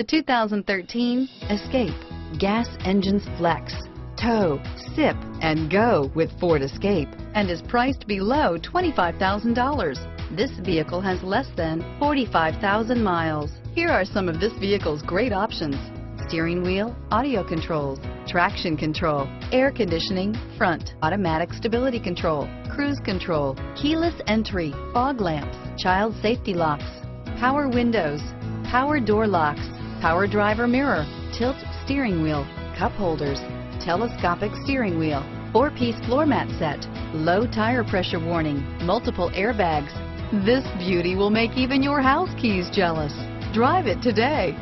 The 2013 Escape. Gas engines flex, tow, sip, and go with Ford Escape and is priced below $25,000. This vehicle has less than 45,000 miles. Here are some of this vehicle's great options. Steering wheel, audio controls, traction control, air conditioning, front, automatic stability control, cruise control, keyless entry, fog lamps, child safety locks, power windows, power door locks, power driver mirror, tilt steering wheel, cup holders, telescopic steering wheel, four-piece floor mat set, low tire pressure warning, multiple airbags. This beauty will make even your house keys jealous. Drive it today.